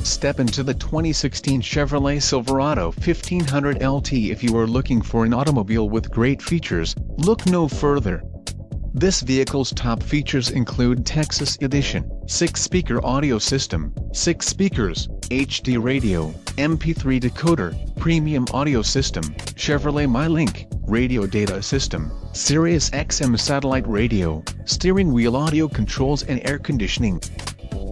Step into the 2016 Chevrolet Silverado 1500 LT if you are looking for an automobile with great features, look no further. This vehicle's top features include Texas Edition, 6-speaker audio system, 6 speakers, HD radio, MP3 decoder, premium audio system, Chevrolet MyLink, radio data system, Sirius XM satellite radio, steering wheel audio controls and air conditioning.